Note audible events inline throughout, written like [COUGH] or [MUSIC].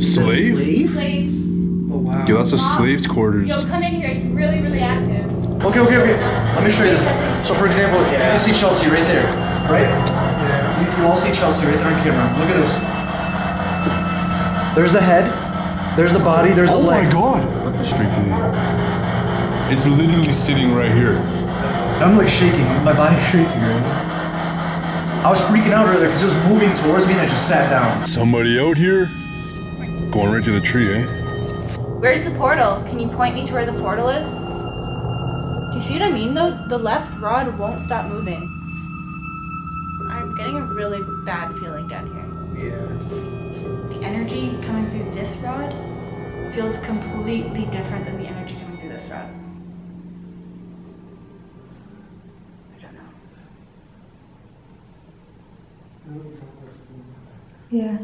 Slave? Slave? Slaves. Oh wow. Yo, that's a slave's quarters. Yo, come in here. It's really, really active. Okay, okay, okay. Let me show you this. So, for example, you see Chelsey right there, right? You, you all see Chelsey right there on camera. Look at this. There's the head. There's the body. There's the leg. Oh my legs. god! It's freaking. It's literally sitting right here. I'm like shaking. My body's [LAUGHS] shaking. Right? I was freaking out earlier because it was moving towards me and I just sat down. Somebody out here? Going right to the tree, eh? Where's the portal? Can you point me to where the portal is? Do you see what I mean though? The left rod won't stop moving. I'm getting a really bad feeling down here. Yeah. The energy coming through this rod feels completely different than the energy coming through this rod. I don't know. Yeah.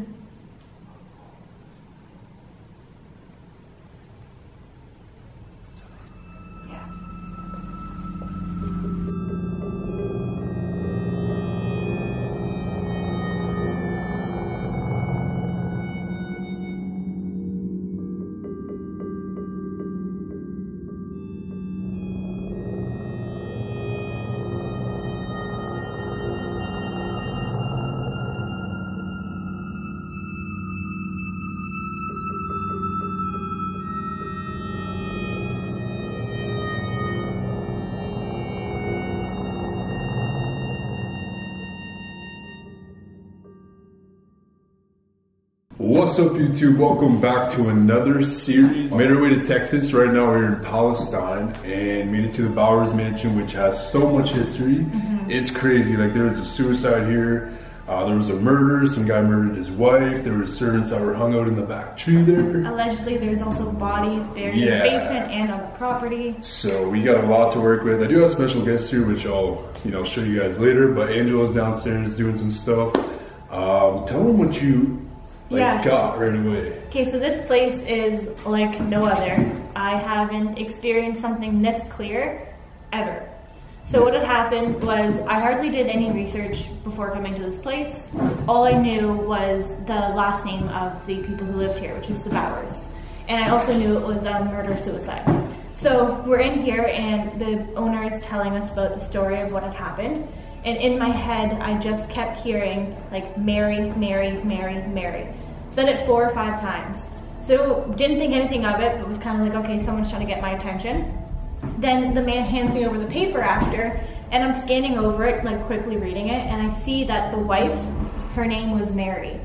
What's up, YouTube? Welcome back to another series. Made our way to Texas. Right now, we're in Palestine and made it to the Bowers Mansion, which has so much history. It's crazy. Like, there was a suicide here. Uh, there was a murder. Some guy murdered his wife. There were servants that were hung out in the back tree there. Allegedly, there's also bodies buried in the basement and on the property. So we got a lot to work with. I do have special guests here, which I'll you know show you guys later. But Angelo's downstairs doing some stuff. Um, tell them what you like Yeah. got right away. Okay, so this place is like no other. I haven't experienced something this clear ever. So what had happened was I hardly did any research before coming to this place. All I knew was the last name of the people who lived here, which is the Bowers. And I also knew it was a murder suicide. So we're in here and the owner is telling us about the story of what had happened. And in my head, I just kept hearing like Mary, Mary, Mary, Mary. Said it four or five times. So didn't think anything of it, but was kind of like, okay, someone's trying to get my attention. Then the man hands me over the paper after, and I'm scanning over it, like quickly reading it, and I see that the wife, her name was Mary.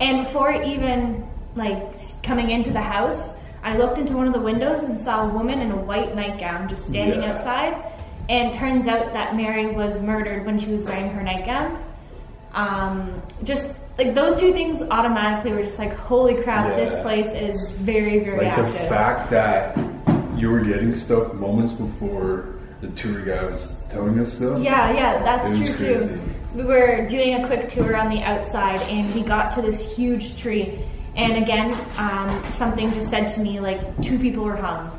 And before even like coming into the house, I looked into one of the windows and saw a woman in a white nightgown just standing Yeah. outside. And turns out that Mary was murdered when she was wearing her nightgown. Um, just like those two things automatically were just like, holy crap, Yeah. this place is very, very Like the fact that you were getting stuff moments before the tour guy was telling us stuff. Yeah, yeah, that's true crazy. too. We were doing a quick tour on the outside and we got to this huge tree. And again, um, something just said to me like two people were hung.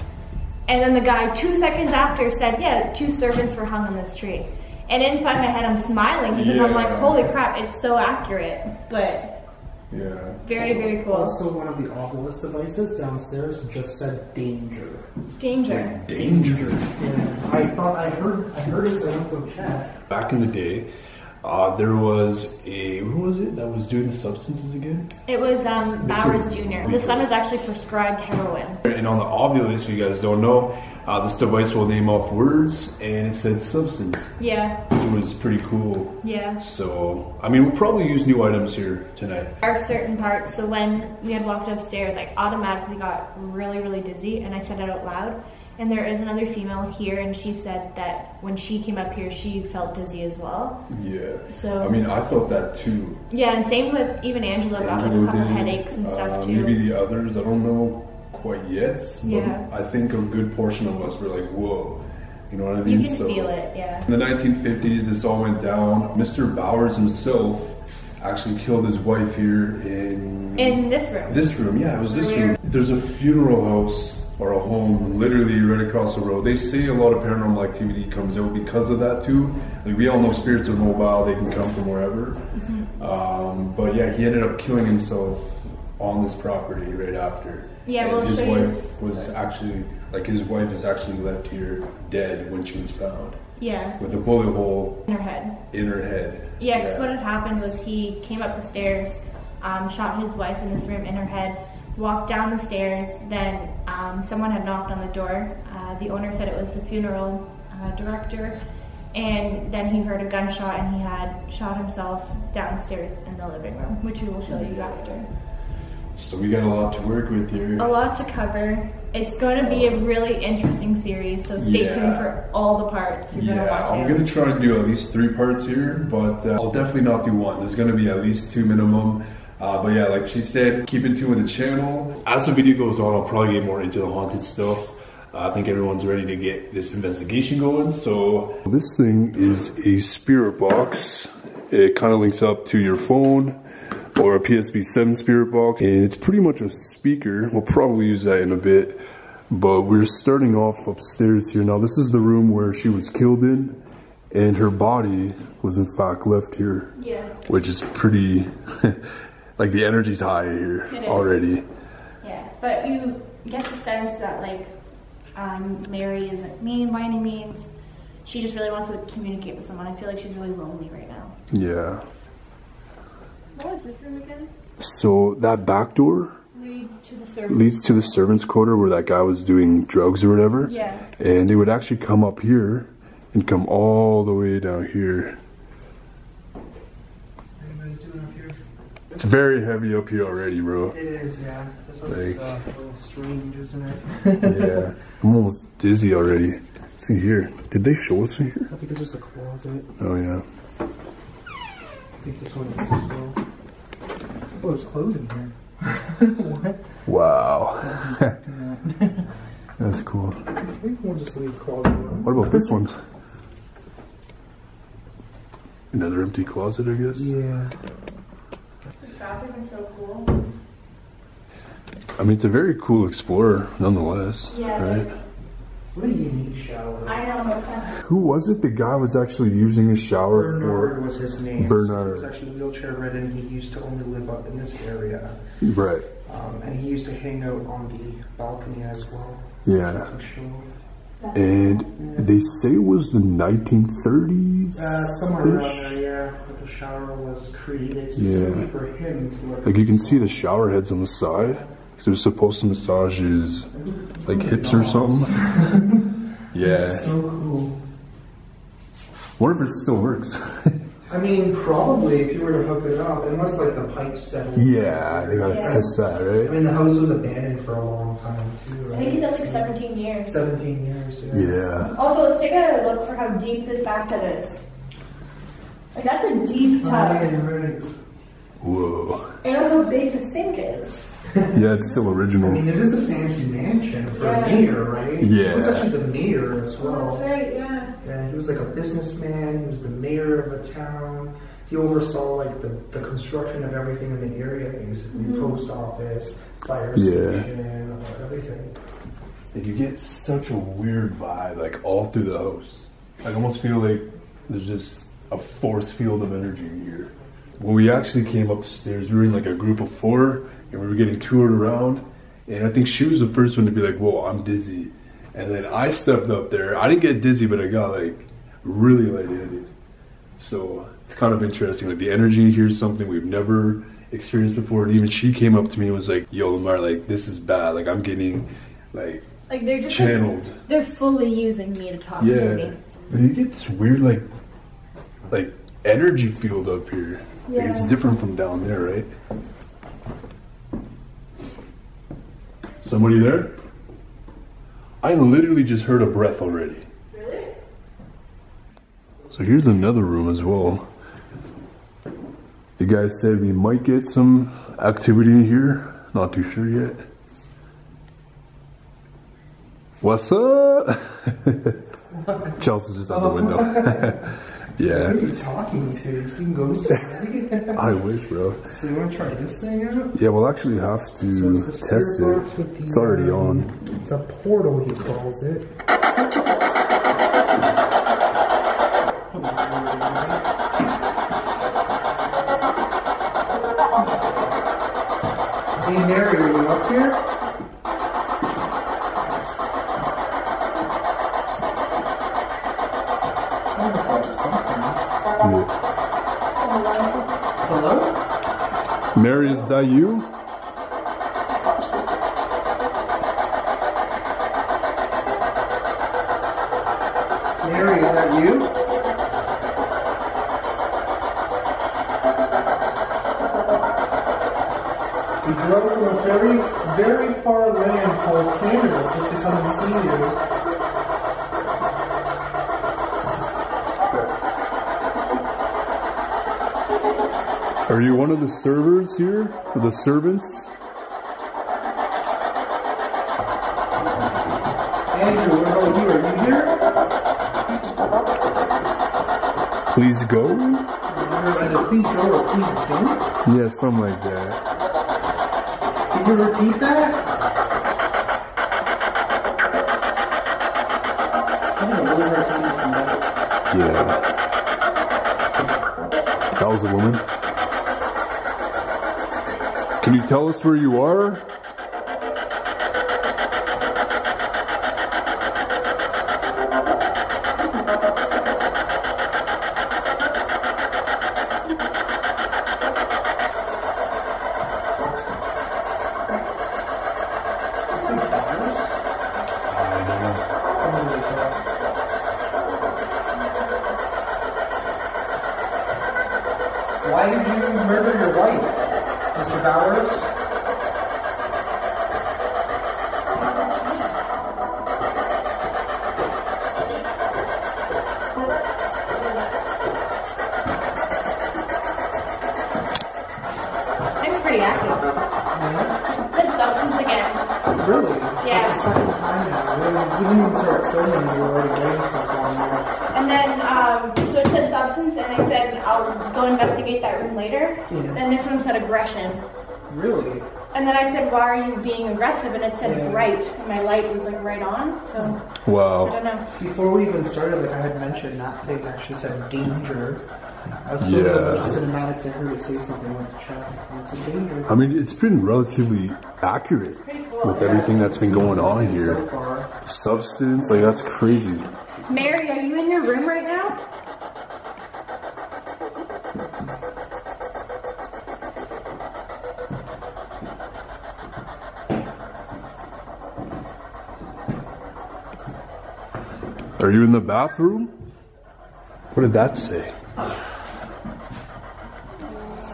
And then the guy two seconds after said, yeah, two servants were hung on this tree. And inside my head, I'm smiling because I'm like, holy crap, it's so accurate. But Yeah. very, very cool. Also, one of the Ovilus devices downstairs just said danger. Danger. Danger. Yeah, I thought I heard I heard it as I went to chat. Back in the day, uh, there was a who was it that was doing the substances again? It was um, Bowers Jr. The son is actually prescribed heroin. And on the Ovilus, if you guys don't know, uh, this device will name off words, and it said substance, Yeah, which was pretty cool. yeah. So, I mean, we'll probably use new items here tonight. There are certain parts, so when we had walked upstairs, I automatically got really, really dizzy, and I said it out loud. And there is another female here, and she said that when she came up here, she felt dizzy as well. Yeah. So- I mean, I felt that too. Yeah, and same with even Angelo got like a couple did, headaches and stuff uh, too. Maybe the others, I don't know quite yet. But Yeah. I think a good portion of us were like, whoa. You know what I mean? you can So- feel it, yeah. In the 1950s, this all went down. Mr. Bowers himself actually killed his wife here in In this room. this room. Yeah, it was this room. There's a funeral house or a home literally right across the road. They say a lot of paranormal activity comes out because of that too. Like we all know spirits are mobile; they can come from wherever. Mm-hmm. Um, but yeah, he ended up killing himself on this property right after. Yeah, and we'll his show you- wife was actually like his wife is actually left here dead when she was found Yeah, with a bullet hole in her head. in her head. Yeah, because what had happened was he came up the stairs, um, shot his wife in this room in her head, walked down the stairs. Then um, someone had knocked on the door. Uh, the owner said it was the funeral uh, director, and then he heard a gunshot and he had shot himself downstairs in the living room, which we will show you after. So we got a lot to work with here. A lot to cover. It's going to be a really interesting series, so stay Yeah. tuned for all the parts. You're Yeah, going to want I'm gonna try and do at least three parts here, but uh, I'll definitely not do one. There's gonna be at least two minimum. Uh, but yeah, like she said, keep in tune with the channel. As the video goes on, I'll probably get more into the haunted stuff. Uh, I think everyone's ready to get this investigation going. So this thing is a spirit box. It kind of links up to your phone or a P-SB7 spirit box, and it's pretty much a speaker. We'll probably use that in a bit. But we're starting off upstairs here. Now, this is the room where she was killed in, and her body was in fact left here, Yeah. which is pretty, [LAUGHS] like the energy's high here already. Yeah, but you get the sense that like um, Mary isn't mean by any means. She just really wants to communicate with someone. I feel like she's really lonely right now. Yeah. What is this room again? So that back door Leads to the service. leads to the servants' quarter where that guy was doing drugs or whatever. Yeah. And they would actually come up here and come all the way down here. Anybody's doing up here? It's very heavy up here already, bro. It is, yeah. This house Like- is uh, a little strange, isn't it? yeah. I'm almost dizzy already. See here. Did they show us in here? I think it's just a closet. Oh yeah. I think this one is as well. Oh, there's clothes in here. [LAUGHS] what? Wow. I wasn't expecting that. [LAUGHS] That's cool. I think we'll just leave closet alone. What about this one? Another empty closet, I guess. Yeah. This bathroom is so cool. I mean, it's a very cool explorer, nonetheless. Yeah. Right? What a unique shower. I know. Who was it? The guy was actually using his shower Bernard for. was his name. Bernard. He was actually wheelchair ridden. He used to only live up in this area. Right. Um, and he used to hang out on the balcony as well. Yeah. And. They say it was the 1930s. Uh, somewhere around there, yeah. But the shower was created specifically Yeah. for him to look Like you can see the shower heads on the side. So they're supposed to massage his like hips or something. [LAUGHS] yeah. So cool. Wonder if it still works. [LAUGHS] I mean, probably if you were to hook it up, unless like the pipes settled. yeah, they gotta Yeah. test that, right? I mean, the house was abandoned for a long time too, I think he's up to 17 years. 17 years. Yeah. Yeah. Also, let's take a look for how deep this bathtub is. Like that's a deep Oh, tub. yeah, you're right. Whoa. And how big the sink is. [LAUGHS] Yeah, it's still original. I mean, it is a fancy mansion for Yeah. a mayor, right? He was actually the mayor as well. That's right. Yeah. Yeah, he was like a businessman. He was the mayor of a town. He oversaw like the, the construction of everything in the area, basically post office, fire Yeah. station, uh, everything. Like you get such a weird vibe, like all through the house. I almost feel like there's just a force field of energy here. When we actually came upstairs, we were in like a group of four, and we were getting toured around. And I think she was the first one to be like, "Whoa, I'm dizzy," and then I stepped up there. I didn't get dizzy, but I got like really lightheaded. So it's kind of interesting. Like the energy here is something we've never experienced before. And even she came up to me and was like, "Yo, Lomar, like this is bad. Like I'm getting like Like they're just channeled." they're fully using me to talk to Yeah, me. but you get this weird like like energy field up here. Like it's different from down there, right? Somebody there? I literally just heard a breath already. Really? So here's another room as well. The guy said we might get some activity in here. Not too sure yet. What's up? [LAUGHS] Chelsey's just out the window. [LAUGHS] Who yeah, are you talking to? You seen ghosts [LAUGHS] already? I wish, bro. so you want to try this thing out? Yeah, we'll actually have So to the test it. with the, It's already um, on. It's a portal, he calls it. Hey Mary, are you up here? Something. Hello? Mary, is that you? Mary, is that you? We drove from a very, very far land called Canada just to come and see you. Are you one of the servers here? Or the servants? Andrew, about you? Are you here? Please go? Either please go or please don't. Yeah, something like that. Can you repeat that? I'm having a really hard time with that. Yeah. That was a woman. Can you tell us where you are? Why did you murder your wife, Mr. Bowers? I'm pretty active. Said substance again. Really? Yeah. That's the second time now. We didn't even start filming and you were already getting stuff on there. And then, um, so it said substance, and I said I'll go investigate that room later. Yeah. Then this one said aggression. Really? And then I said, why are you being aggressive? And it said Yeah. bright, and my light was like right on. So I Wow. don't know. Before we even started, like I had mentioned, that thing actually said danger. I was filming a Yeah. bunch of cinematics. I heard it say something like check. And danger. I mean, it's been relatively accurate cool. with everything that's been going on So here. far. Substance, like that's crazy. Mary, are you in your room right now? Are you in the bathroom? What did that say?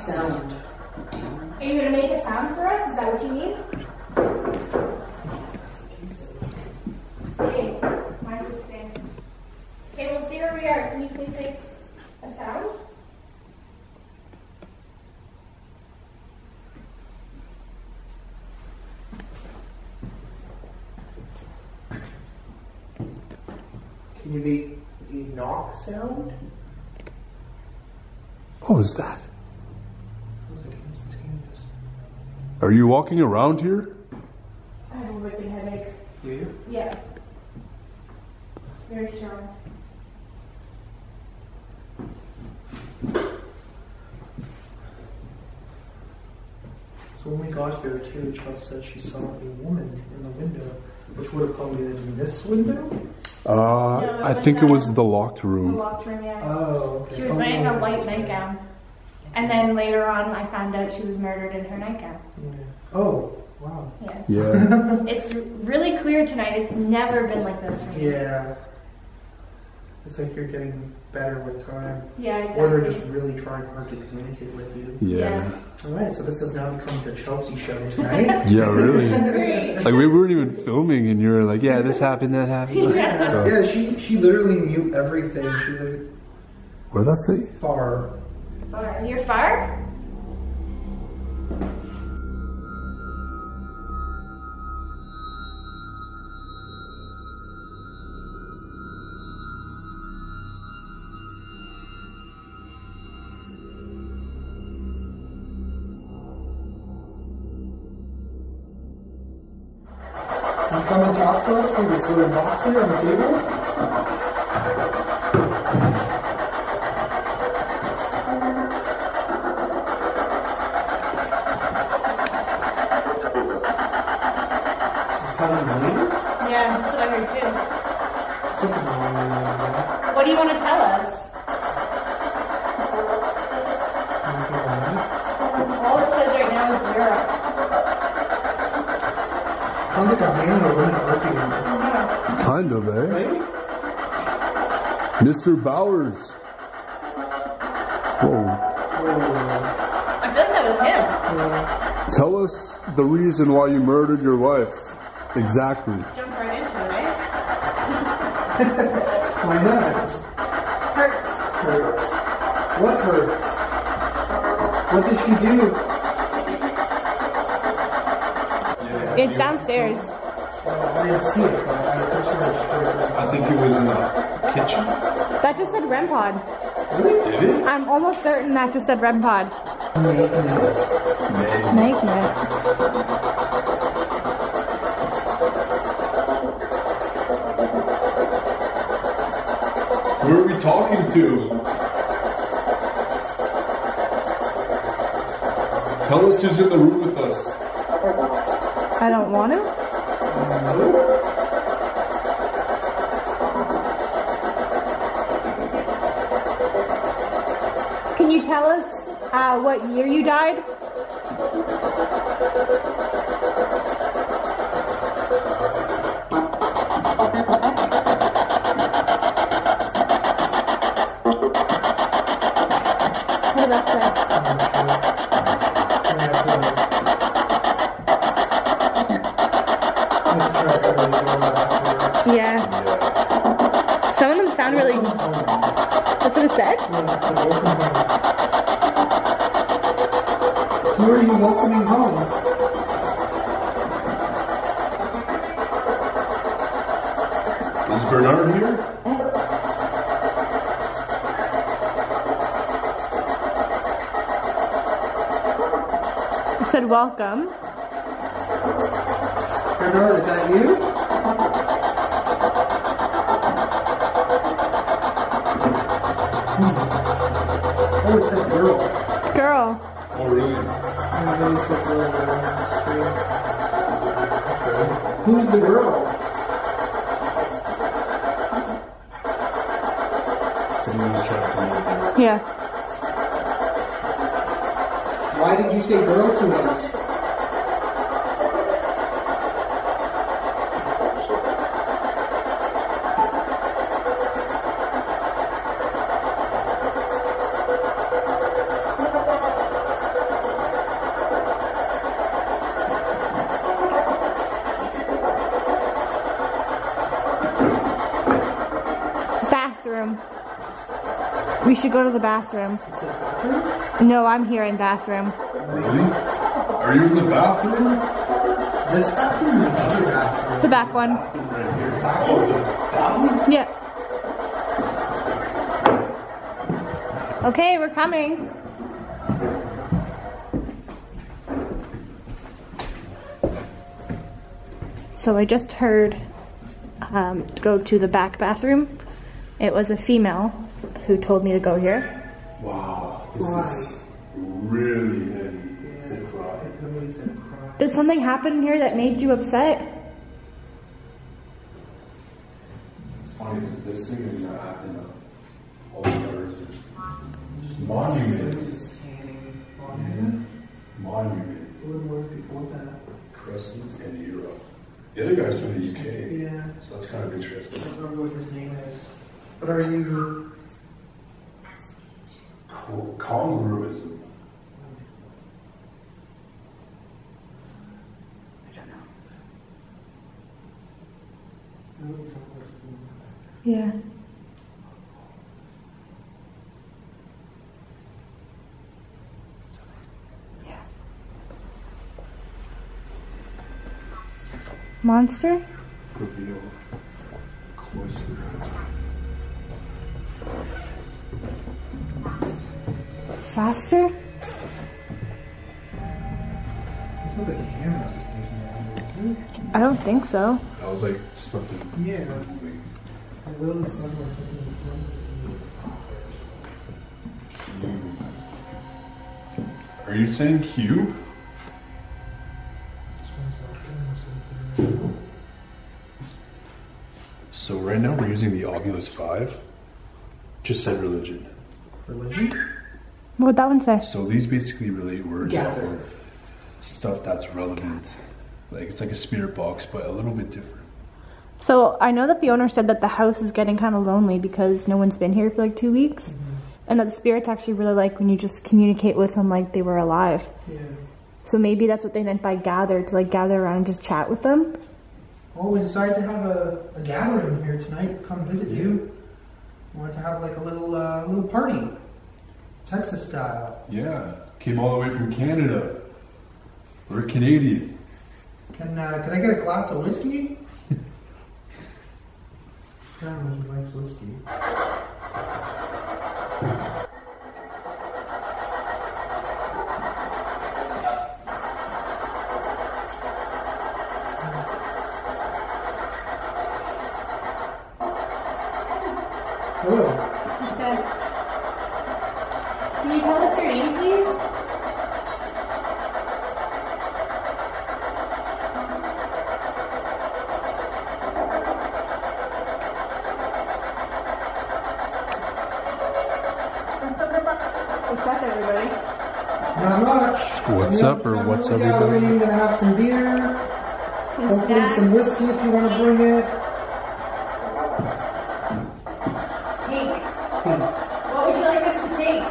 Sound. Are you gonna make a sound for us? Is that what you need? Hey, mine's just staying. Okay, we'll stay where we are. Can you please make a sound? Can you make a knock sound? What was that? Sounds like instantaneous. Are you walking around here? I have a ripping headache. You? Yeah. Very strong. So when we got here, too, Chelsey said she saw a woman in the window, which would have probably been in this window. No, it I was, think it was the locked room. The room. locked room, yeah. Oh, okay. She was Oh, wearing yeah, a white that's right. nightgown. And then later on, I found out she was murdered in her nightgown. Yeah. Oh, wow. Yeah. Yeah. [LAUGHS] [LAUGHS] It's really clear tonight. It's never been like this for me. Yeah. It's like you're getting better with time. Yeah, exactly. Or they're just really trying hard to communicate with you. Yeah. All right, so this has now become the Chelsey show tonight. [LAUGHS] Yeah, really. [LAUGHS] Great. Like we weren't even filming, and you were like, "Yeah, this happened, that happened." [LAUGHS] Yeah. So, yeah, she she literally knew everything. She literally what did that say? far. Far. You're far? Little box here on the table? too. Something along those lines. What do you want to tell us? Anything on that? All it says right now is Europe. Sounds like a man and a woman arguing. Kind of, eh? Right? Mr. Bowers. Whoa. Oh, I feel like that was him. Tell us the reason why you murdered your wife. Exactly. Jump right into it, eh? [LAUGHS] why not? Hurts. Hurts. What hurts? What did she do? It's downstairs. I didn't see it, but I sure I think it was in the kitchen. That just said REM pod. Did it? I'm almost certain that just said REM pod. Maintenance. Making it. Who are we talking to? Tell us who's in the room with us. I don't want to. Can you tell us uh, what year you died? [LAUGHS] What about that? Yeah. Some of them sound really. That's what it said? Who are you welcoming home? Is Bernard here? It said welcome. Bernard, is that you? Oh, it said girl. Girl. Oh, really? I know it said girl there. Who's the girl? Someone's trying to Yeah. Why did you say girl to us? Bathroom. Should go to the bathroom. No, I'm here in bathroom. Really? Are you in the bathroom? This bathroom or another bathroom? The back one. Oh, the, one? Yeah. Okay, we're coming. So I just heard um, go to the back bathroom. It was a female who told me to go here. Wow, this Why? is really heavy. Is it cry? Somebody said cry. Did something happen here that made you upset? It's funny because this thing is not acting up. All the others are just monuments. Scanning mm-hmm. Monuments. What were before that? Crescents and Europe. The other guy's from the UK. Yeah. So that's kind of interesting. I don't remember what his name is. But are you Cool. Congruism. Yeah. Yeah. Monster? Reveal. Faster? It's not the camera just taking that, is I don't think so. I was like something? Yeah. moving. It literally sounded like something was Cube. Are you saying cube? So right now we're using the Ovilus 5 just said religion. Religion? What would that one say? So these basically relate words off of stuff that's relevant. Like it's like a spirit box, but a little bit different. So I know that the owner said that the house is getting kind of lonely because no one's been here for like two weeks, and that the spirits actually really like when you just communicate with them like they were alive. Yeah. So maybe that's what they meant by gather to like gather around and just chat with them. Well, we decided to have a, a gathering here tonight. Come visit you. We wanted to have like a little uh, little party, Texas style. Yeah, came all the way from Canada. We're Canadian. Can uh, can I get a glass of whiskey? [LAUGHS] Apparently he likes whiskey. Hello. Can you tell us your name, please? What's up, everybody? Not much. What's Coming up or from what's the everybody? Gonna have some beer. Hopefully some whiskey if you want to bring it. Take. What would you like us to take?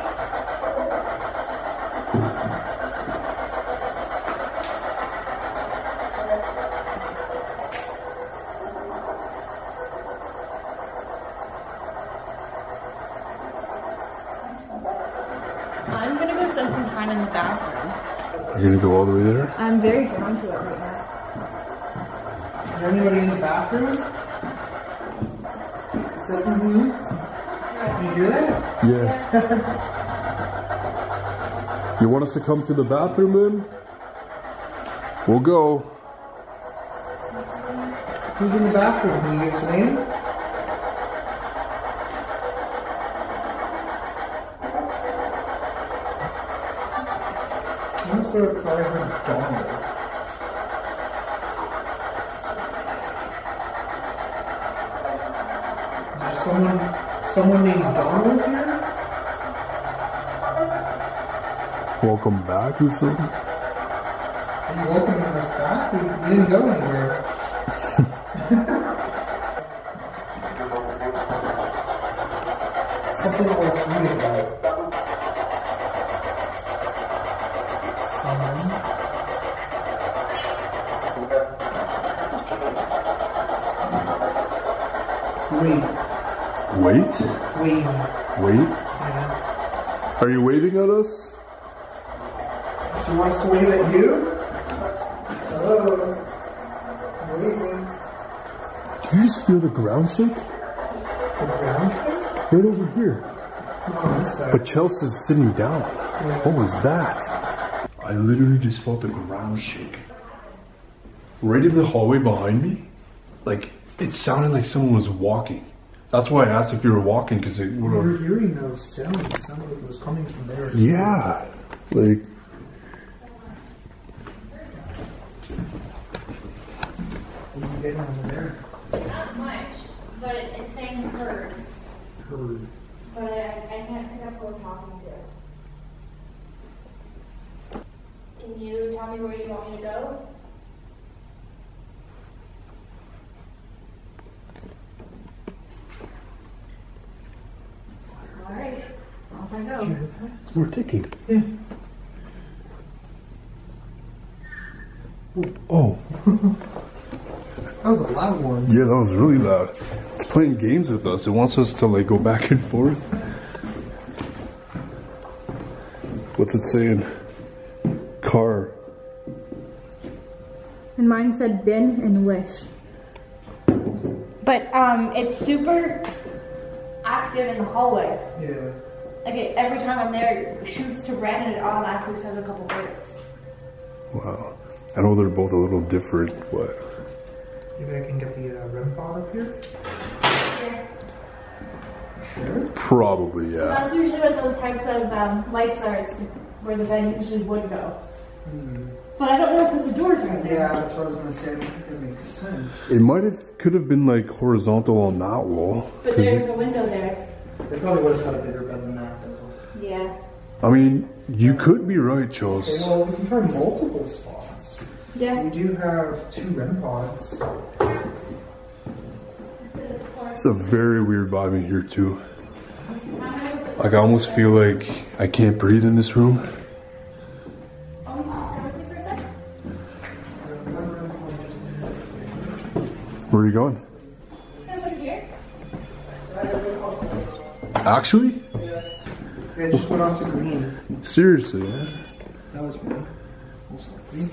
I'm gonna go spend some time in the bathroom. You're gonna go all the way there? I'm very drawn to it right now. Is there anybody in the bathroom? Is that you? Can you hear that? Yeah. [LAUGHS] you want us to come to the bathroom then? We'll go. Who's in the bathroom? Can you give us a name? I'm gonna sort of try her Donald. Is there someone, someone named Donald here? Welcome back or something? Are you welcoming us back? We, we didn't go anywhere. [LAUGHS] Something worth reading. Someone. Wait, Wait? wait. Wait? Yeah. Are you waving at us? She wants to wave at you? Hello. I'm waving. Did you just feel the ground shake? The ground shake? Right over here. Not on this side. But Chelsey's sitting down. What was that? I literally just felt the ground shake. Right in the hallway behind me, like it sounded like someone was walking. That's why I asked if you were walking because it would We were hearing those sounds. It sounded like it was coming from there. Yeah, like What are you getting over there? Not much, but it, it's saying heard. Heard. But I, I can't pick up who I'm talking to. Can you tell me where you want me to go? Alright, off I go. we're ticking. Yeah. Oh, [LAUGHS] That was a loud one. yeah, that was really loud. It's playing games with us. It wants us to like go back and forth. What's it saying? Car. And mine said bin and wish. But um, it's super active in the hallway. Yeah. Like it, every time I'm there, it shoots to red and it automatically says a couple words. Wow. I know they're both a little different, but Maybe I can get the uh, REM pod up here. Sure. probably yeah. That's usually what those types of um, lights are, is to, where the vent usually would go. But I don't know because the door's right there. Yeah, that's what I was gonna say. I don't think that makes sense. It might have could have been like horizontal on that wall. But there's it- a window there. They probably would have got a bigger bed than that, though. Yeah. I mean, you could be right, Okay, Charles. well, we can try multiple spots. Yeah. We do have two REM pods. It's a very weird vibe in here too. Like I almost feel like I can't breathe in this room. You just go with me for a sec? Where are you going? Can I put it here? Actually, Yeah, just went off to green. seriously, man. That was me. Most likely.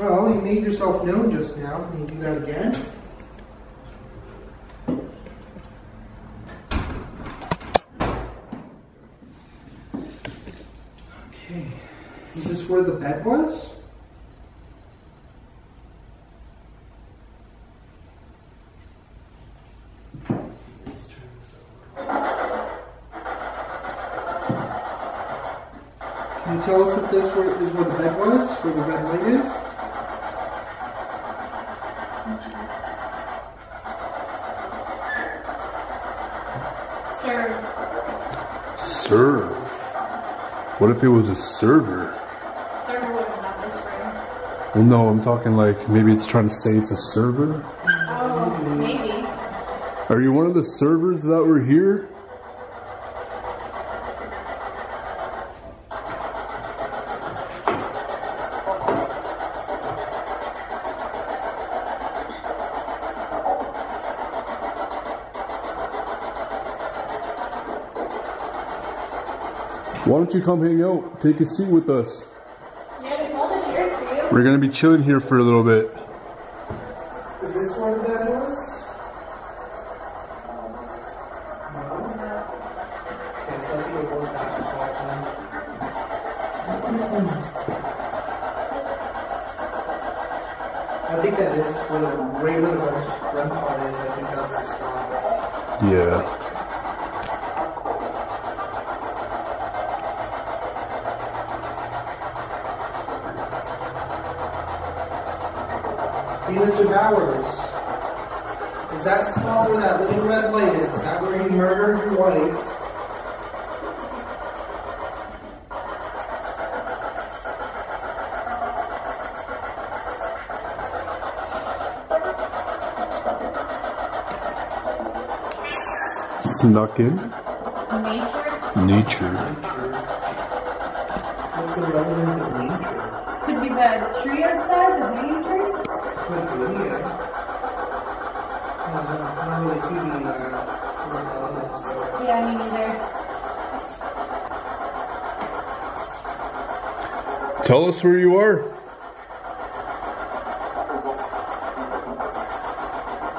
Well, you made yourself known just now. Can you do that again? Okay. Is this where the bed was? Let's turn this over. Can you tell us if this where, is where the bed was? Where the red light is? Serve. Serve. What if it was a server? Server would have not this room. Well, no, I'm talking like maybe it's trying to say it's a server. Oh, maybe. Are you one of the servers that were here? Don't you come hang out? Take a seat with us. Yeah, there's all the chairs for you. We're gonna be chilling here for a little bit. Is this where the bed was? No. Okay, so I think it was that spot then. I think that is where the right where the run, run pod is. I think that's the spot. Yeah. Hey, Mr. Bowers. Is that spot where that little red light is? Is that where he murdered your wife? Snuck in. Nature Nature. What's the relevance of nature? could be the tree outside, the hanging tree. Could be, yeah. I don't really see the uh, relevance there. Yeah, me neither. Tell us where you are.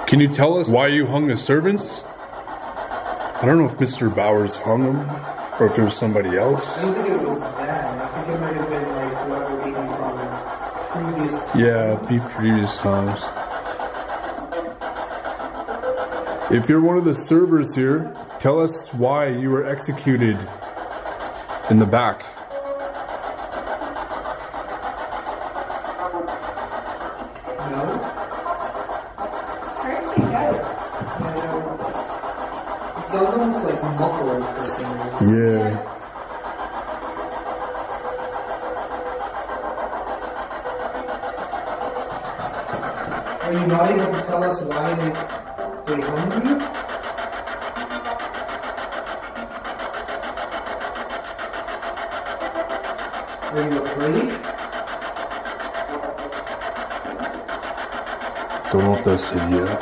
Can you tell us why you hung the servants? I don't know if Mr. Bowers hung them or if there was somebody else. I don't think it was that. I think it might have been like whoever previous. Yeah, be previous times. If you're one of the servers here, tell us why you were executed in the back. No? Hard to figure out. It sounds almost like muffled for some reason. Yeah. Are you not able to tell us why they, they hung you? Are you afraid? Don't know if that's it yet.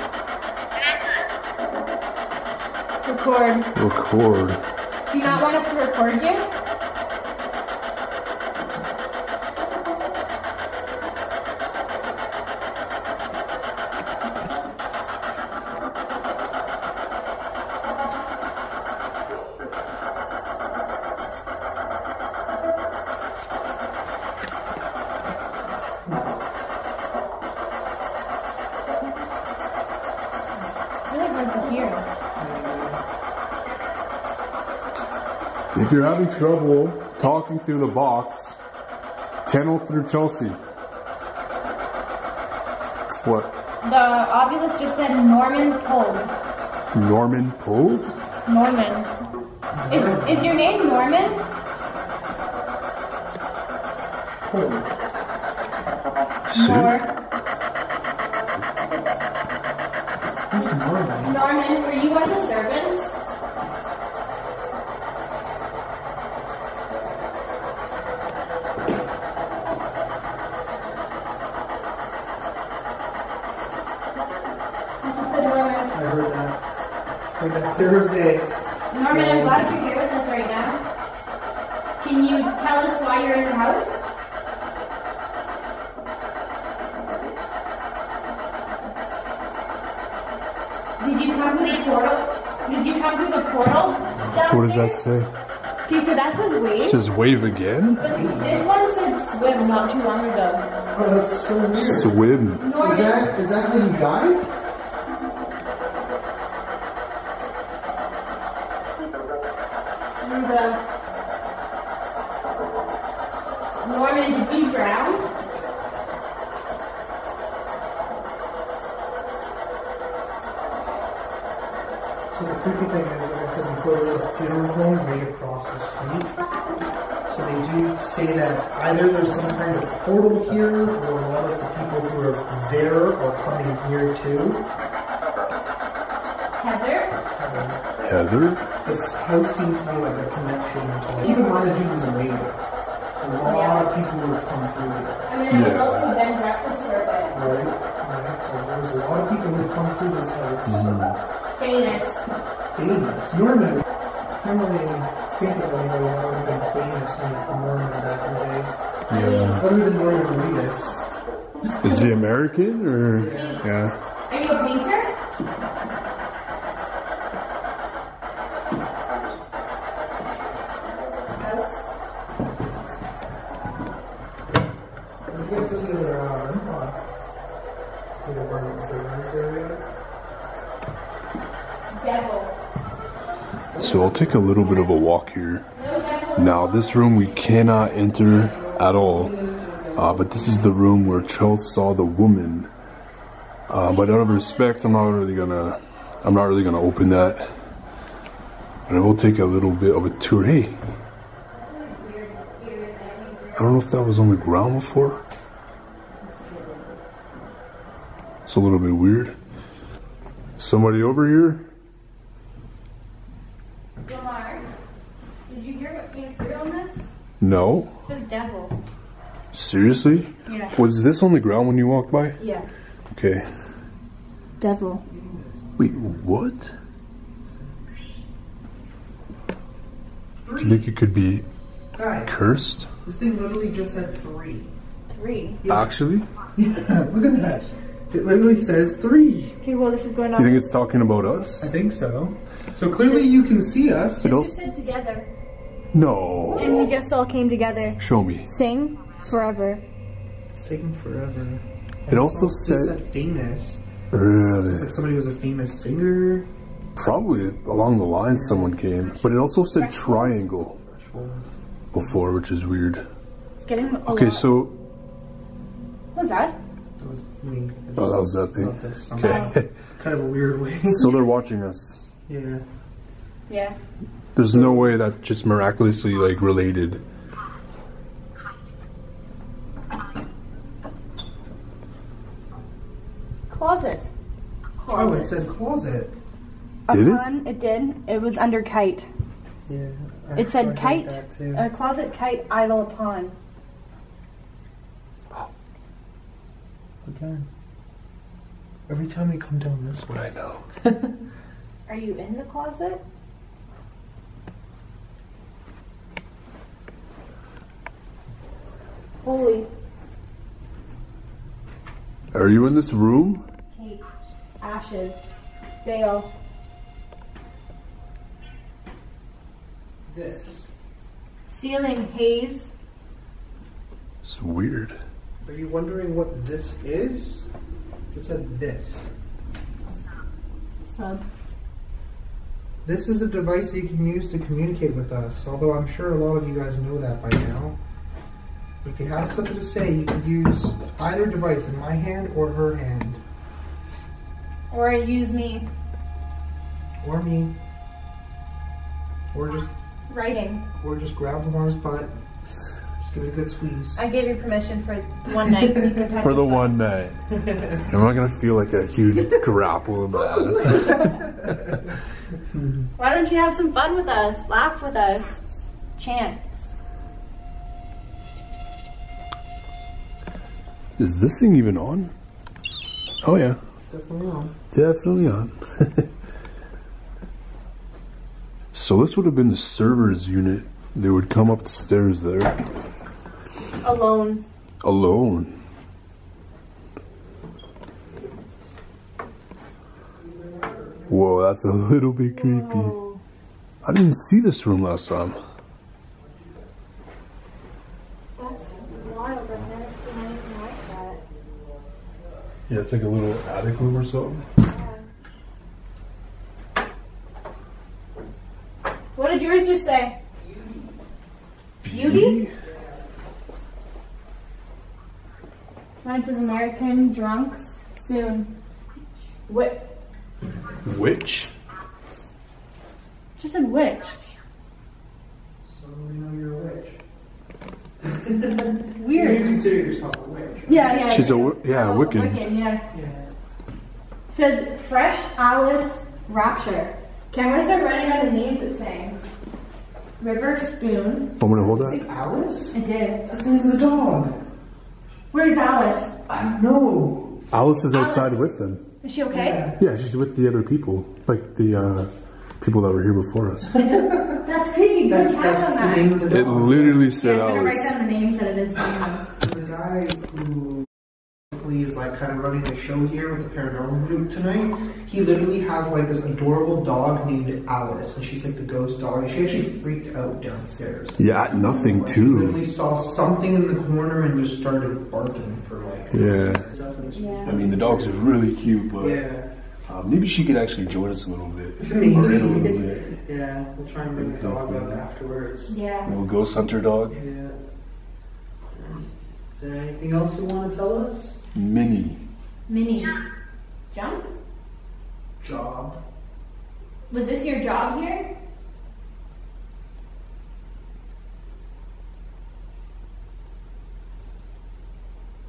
Record. Record. Do you not want us to record you? Really hard to hear. If you're having trouble talking through the box, channel through Chelsey. What? The Ovilus just said Norman Pold. Norman Poe? Norman. Is, is your name Norman? Nor. Who's Norman? Norman, were you one of the servants? I said Norman. I heard that. Heard that Thursday. Norman, I'm glad you're here with us right now. Can you tell us why you're in the house? Did you come through the portal? Did you come through the portal? What does that say? Okay, so that says It wave, says wave again? but this one said swim not too long ago. Oh, that's so weird. Swim. Is Norman, that is that how you died? Either there's some kind of portal here, or a lot of the people who are there are coming here too. Heather? Heather? This house seems to be like a connection to like, keep in mind that dude's a neighbor. So a lot of people who have come through here, I mean, Yeah. Than Is he American or? Yeah. Are you a painter? You guys go to the Empire. You know, where the servants area. Devil. So I'll take a little bit of a walk here. Now, this room we cannot enter at all. Uh, but this is the room where Charles saw the woman. Uh, but out of respect, I'm not really gonna, I'm not really gonna open that. But I will take a little bit of a tour. Hey, I don't know if that was on the ground before. It's a little bit weird. Somebody over here? Lomar, did you hear what came through on this? No. It says devil. Seriously? Yeah. Was this on the ground when you walked by? Yeah. Okay. Devil. Wait, what? Do you think it could be Guys, cursed? this thing literally just said three. Three. Actually? [LAUGHS] Yeah, look at that. It literally says three. Okay, well, this is going on. You think it's talking about us? I think so. So clearly you can see us. It We also, just said together. no. And we just all came together. Show me. Sing forever. Sing forever. It also It said, said famous. It's really? like somebody was a famous singer. Probably along the line someone came. But it also said triangle before, which is weird. Getting a Okay, lot. so, What's that? That was me. Oh, that was that thing. thought this somehow- Okay. [LAUGHS] Kind of a weird way. so they're watching us. yeah. Yeah. There's no way that just miraculously, like, related. Closet. Oh, it said closet. Did it? Upon, it did. It was under kite. Yeah. I- It said I kite. that too. A closet kite idle upon. Again. Every time we come down this way. I know. [LAUGHS] Are you in the closet? Holy Are you in this room? Cake. Ashes. Veil. This. Ceiling haze. It's weird. Are you wondering what this is? It said this. Sub. This is a device you can use to communicate with us, although I'm sure a lot of you guys know that by now. But if you have something to say, you can use either device in my hand or her hand. Or use me Or me. Or just writing. or just grab Lomar's butt. Just give it a good squeeze. I gave you permission for one night. You can For the it. one night. Am I gonna feel like a huge [LAUGHS] grapple in my [LAUGHS] ass? Why don't you have some fun with us? Laugh with us. Chance. Is this thing even on? Oh yeah, Definitely on. definitely on. [LAUGHS] so this would have been the servers unit. They would come up the stairs there Alone. alone. Whoa, that's a little bit creepy. Oh. I didn't see this room last time. That's wild. I've never seen anything like that. Yeah, it's like a little attic room or something. What did yours just say? Beauty? Mine says American drunks soon. What? Witch? Just said witch. So we know you're a witch. Weird. You consider yourself a witch. Yeah, yeah. She's a yeah, Oh, Wiccan. Wiccan, yeah. Yeah. says Fresh Alice Rapture. Okay, I'm gonna start writing down the names it's saying. River Spoon. I'm gonna hold Say that. Alice? I did. That's the the dog. Where's Alice? I don't know. Alice is outside Alice. with them. Is she okay? Yeah. Yeah, she's with the other people, like the uh, people that were here before us. [LAUGHS] That's creepy. That's, catch that's on the name of the It dog. literally Yeah, said I'm gonna write down the names that it is. So the guy who basically is like kind of running the show here with the paranormal group tonight, he literally has like this adorable dog named Alice, and she's like the ghost dog. And she actually freaked out downstairs. Yeah, at nothing Like, he too. literally saw something in the corner and just started barking for like. Yeah. stuff, and it's- Yeah. I mean, the dogs are really cute, but Yeah. Uh, maybe she could actually join us a little bit, [LAUGHS] Maybe. or in a little bit. [LAUGHS] Yeah, we'll try and bring the dog up afterwards. Yeah. Little ghost hunter dog, Yeah. Is there anything else you want to tell us? Mini. Mini. Jump? Job. Was this your job here?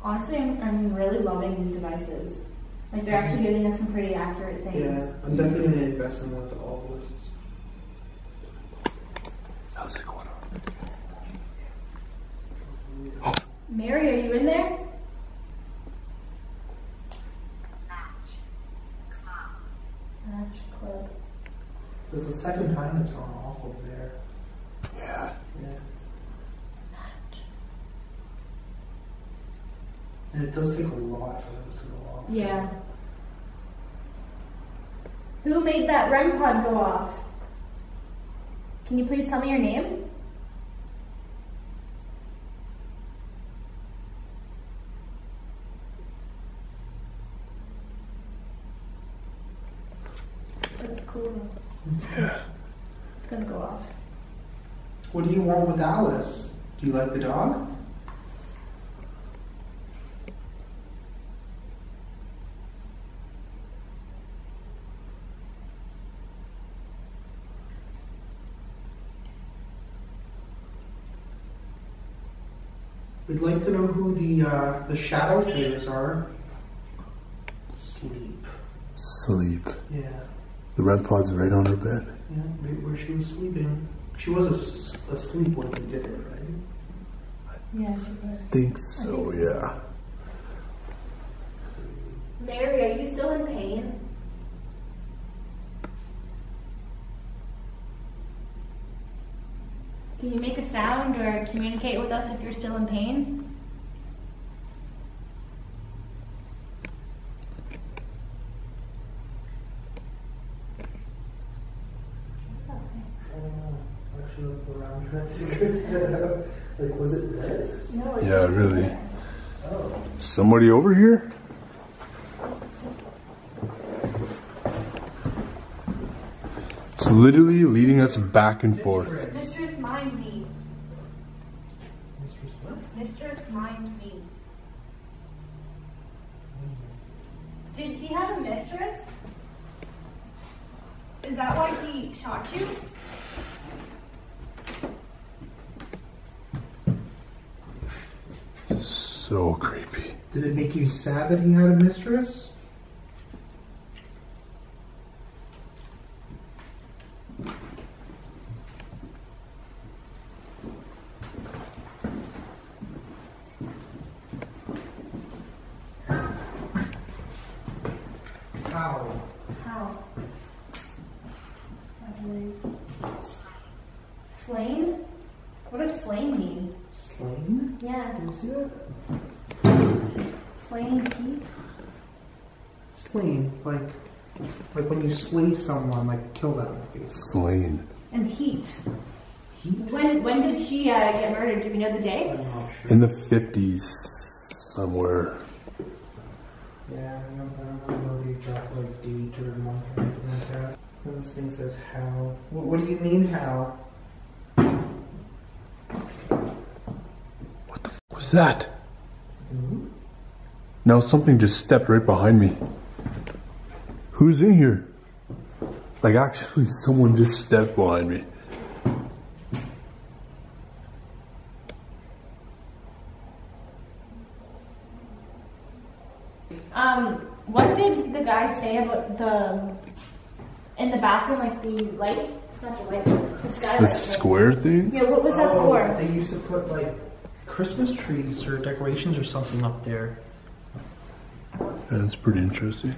Honestly, I'm, I'm really loving these devices. Like they're actually giving us some pretty accurate things. Yeah, I'm definitely going to invest in one of Ovilus. How's it going Mary, are you in there? Match club. This is the second time it's gone off over there. Yeah. Yeah. Match. And it does take a lot for those Yeah. Who made that REM pod go off? Can you please tell me your name? That's cool. Yeah. It's gonna go off. What do you want with Alice? Do you like the dog? We'd like to know who the uh, the shadow figures are. Sleep. Sleep. Yeah. The REM pod's right on her bed. Yeah, right where she was sleeping. She was as- asleep when we did it, right? Yeah, she was. Think so, yeah. Mary, are you still in pain? Can you make a sound or communicate with us if you're still in pain? I don't know. Actually, look around trying to figure that out. Like, was it this? No, Yeah, really. Oh. Somebody over here? It's It's literally leading us back and forth. Mistress mind me. Mistress what? Mistress mind me. Did he have a mistress? Is that why he shot you? So creepy. Did it make you sad that he had a mistress? How? How? I believe. Slain? What does slain mean? Slain? Yeah, Did you see that? slain heat. Slain, like, like when you slay someone, like kill them, basically. Slain. And heat. Heat? When when did she uh, get murdered? Do we know the day? I'm not sure. In the 50s, somewhere. Yeah, I don't, I don't know the exact like date or month or anything like that. And this thing says how. What, what do you mean how? What the f was that? Hmm? Now something just stepped right behind me. Who's in here? Like actually someone just stepped behind me. Um, what did the guy say about the in the bathroom, like the light? Not the light. The skylight. The square thing? Yeah, what was that Oh, for? they used to put like Christmas trees or decorations or something up there. That's pretty interesting.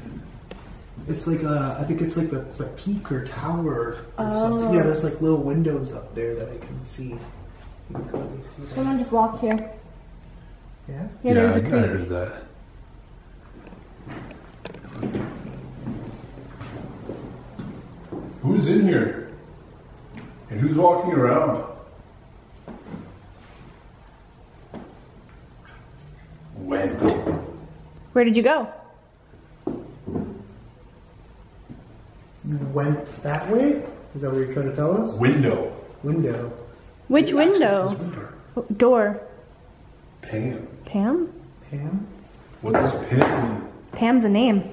It's like uh, I think it's like the, the peak or tower or Oh. something. Yeah, there's like little windows up there that I can see. Can probably see. Someone just walked here. Yeah. Yeah, Yeah, there I, was I a heard that. Who's in here? And who's walking around? When? Where did you go? You went that way. Is that what you're trying to tell us? Window. Window. Which It actually window? says window. Door. Pam. Pam? Pam. What does Pam mean? Pam's a name.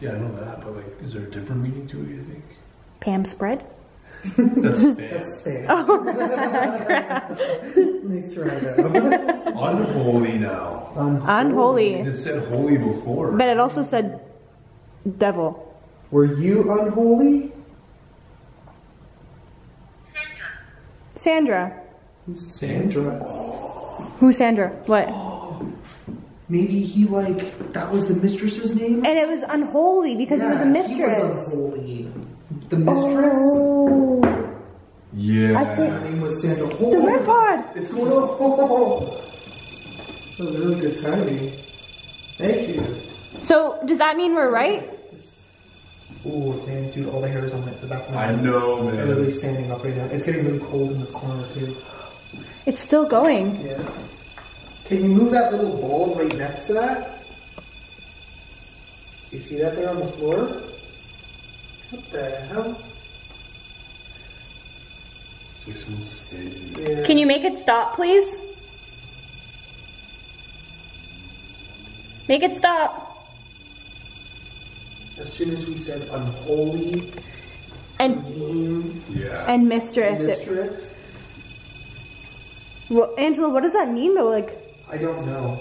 Yeah, I know that, but like, is there a different meaning to it, you think? Pam spread? That's Spam. That's Spam. Oh, [LAUGHS] nice try though. Unholy now. Um, unholy. It said holy before. But it also said devil. Were you unholy? Sandra. Sandra. Who's Sandra? [GASPS] Who's Sandra? What? [GASPS] Maybe he like that was the mistress's name. And it was unholy because it was a Yeah, He mistress. was unholy. The mistress. Oh. yeah. I think- Her name was Sandra. The Oh, REM pod. It's going on. Oh, [LAUGHS] that was a really good timing. Thank you. So does that mean we're right? Oh man, dude, all the hairs on my, the back of my I head know, are really man. standing up right now. It's getting really cold in this corner too. It's still going. Yeah. Can you move that little ball right next to that? You see that there on the floor? What the hell? It's like someone's standing. Yeah. Can you make it stop, please? Make it stop. As soon as we said unholy And name Yeah. and mistress. It- mistress, well, Angelo, what does that mean though? Like, I don't know.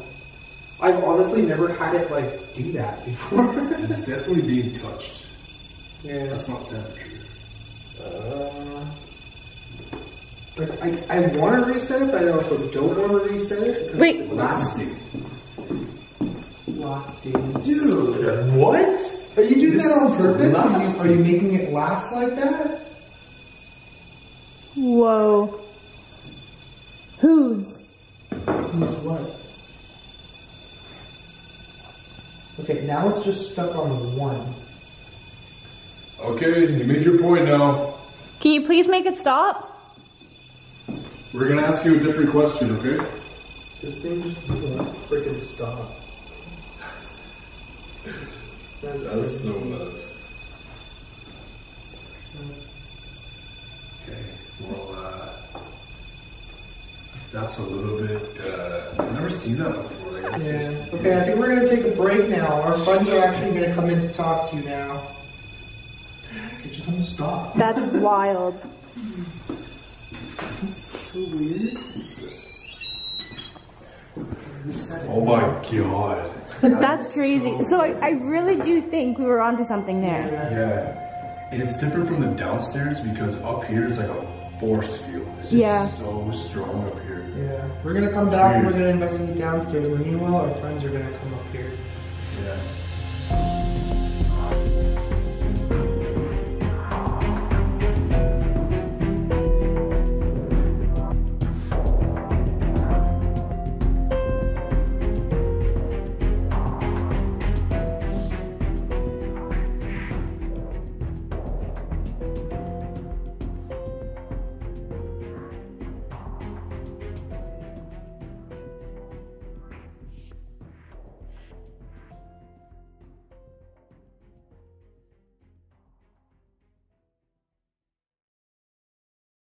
I've honestly never had it like do that before. It's definitely being touched. Yeah. That's not temperature. Uh, like I, I want to reset it, but I also don't want to reset it. because wait, Lasting. Last days. Dude, what? Are you doing This that on purpose? Are you, are you making it last like that? whoa. Whose? Who's what? Okay, now it's just stuck on one. Okay, you made your point now. Can you please make it stop? We're gonna ask you a different question, okay? This thing just won't freaking stop. That's, That's so crazy. nuts. Okay. Well, uh, that's a little bit. Uh, I've never seen that before. I guess. Yeah. Okay, I think we're gonna take a break now. Our friends are actually gonna come in to talk to you now. It just won't stop. That's wild. So weird. Oh my god. That's crazy. So I, I really do think we were onto something there. Yeah. And it's different from the downstairs because up here is like a force field. It's just Yeah. so strong up here. Yeah. We're gonna come back and we're gonna investigate downstairs, and meanwhile, our friends are gonna come up here. Yeah.